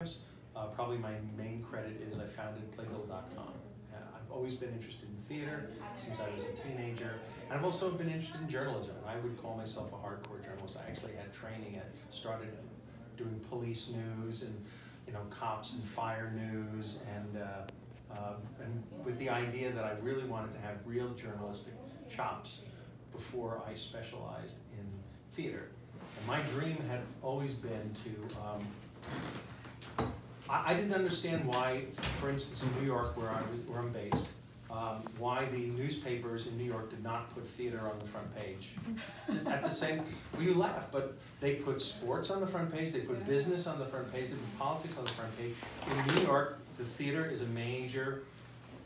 Uh, probably my main credit is I founded Playbill.com. Uh, I've always been interested in theater since I was a teenager, and I've also been interested in journalism. I would call myself a hardcore journalist. I actually had training at started doing police news and you know cops and fire news, and uh, uh, and with the idea that I really wanted to have real journalistic chops before I specialized in theater. And my dream had always been to um, I, I didn't understand why, for instance, in New York, where, I was, where I'm based, um, why the newspapers in New York did not put theater on the front page. At the same, well, you laugh, but they put sports on the front page, they put business on the front page, they put politics on the front page. In New York, the theater is a major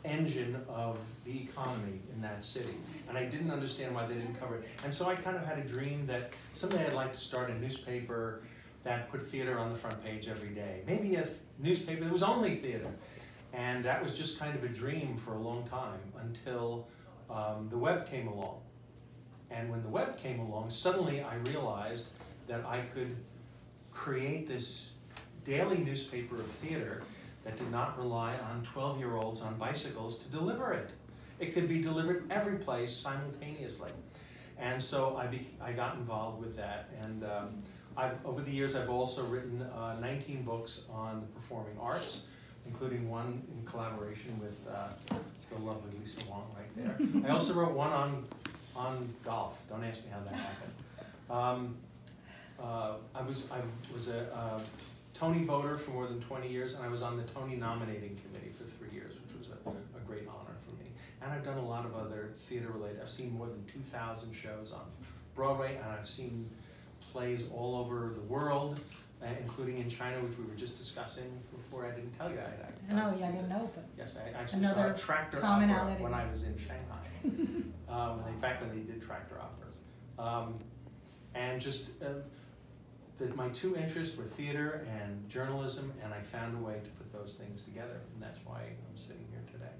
engine of the economy in that city. And I didn't understand why they didn't cover it. And so I kind of had a dream that someday I'd like to start a newspaper that put theater on the front page every day. Maybe a newspaper that was only theater. And that was just kind of a dream for a long time until um, the web came along. And when the web came along, suddenly I realized that I could create this daily newspaper of theater that did not rely on 12 year olds on bicycles to deliver it. It could be delivered every place simultaneously. And so I, I got involved with that. And um, I've, over the years, I've also written uh, 19 books on the performing arts, including one in collaboration with uh, the lovely Lisa Wong right there. I also wrote one on, on golf. Don't ask me how that happened. Um, uh, I was, I was a Tony voter for more than 20 years, and I was on the Tony nominating committee for three years, which was a, a great honor for me. And I've done a lot of other theater related, I've seen more than 2,000 shows on Broadway, and I've seen plays all over the world, uh, including in China, which we were just discussing before. I didn't tell you I. I know, yeah, I didn't know, but. Yes, I actually saw a tractor opera when I was in Shanghai, uh, when they, back when they did tractor operas. Um, and just uh, that my two interests were theater and journalism, and I found a way to put those things together, and that's why I'm sitting here today.